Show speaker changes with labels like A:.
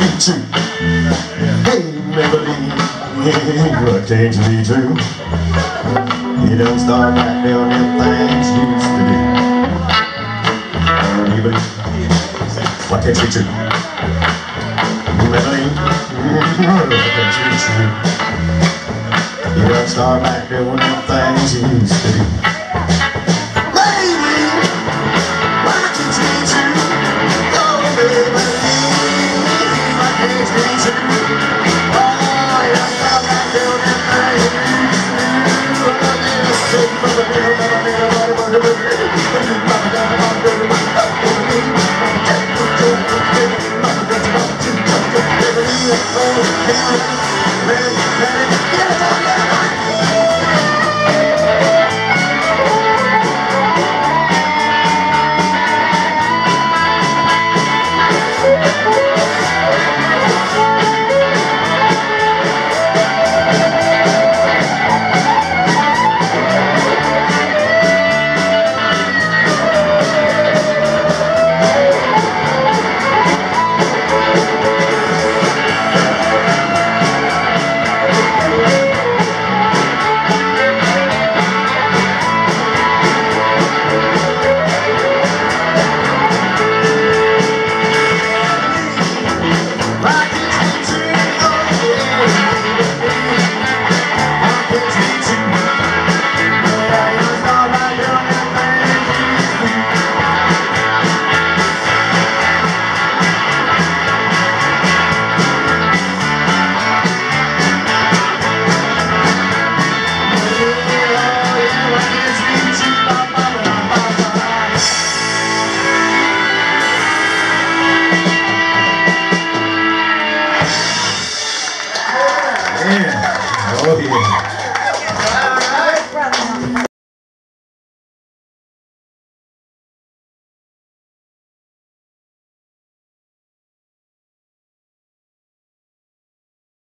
A: be true. Hey, Melody, what can't be true? You don't start back doing them things you used to do. Melody, what can't be true? Melody, what can't be true? You don't start back doing them things you used to do.